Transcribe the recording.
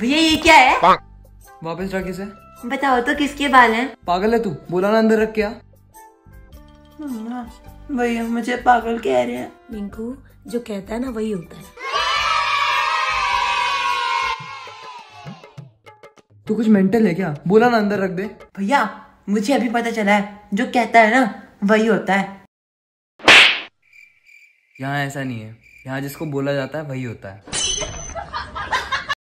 भैया ये क्या है? वापस रख इसे बताओ तो किसके बाल हैं? पागल है तू? बोला ना अंदर रख क्या भैया मुझे पागल कह रहे हैं। रिंकू जो कहता है ना वही होता है। तू कुछ मेंटल है क्या? बोला ना अंदर रख दे। भैया मुझे अभी पता चला है जो कहता है ना वही होता है। यहाँ ऐसा नहीं है। यहाँ जिसको बोला जाता है वही होता है।